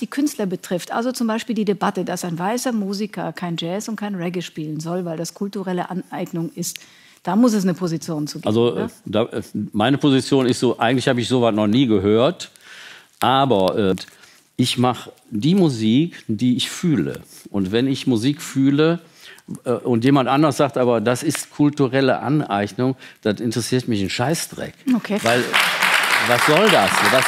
die Künstler betrifft, also zum Beispiel die Debatte, dass ein weißer Musiker kein Jazz und kein Reggae spielen soll, weil das kulturelle Aneignung ist, da muss es eine Position zu geben. Also äh, da, äh, meine Position ist so, eigentlich habe ich sowas noch nie gehört, aber äh, ich mache die Musik, die ich fühle. Und wenn ich Musik fühle, äh, und jemand anders sagt aber, das ist kulturelle Aneignung, das interessiert mich ein Scheißdreck. Okay. Weil, was soll das? Was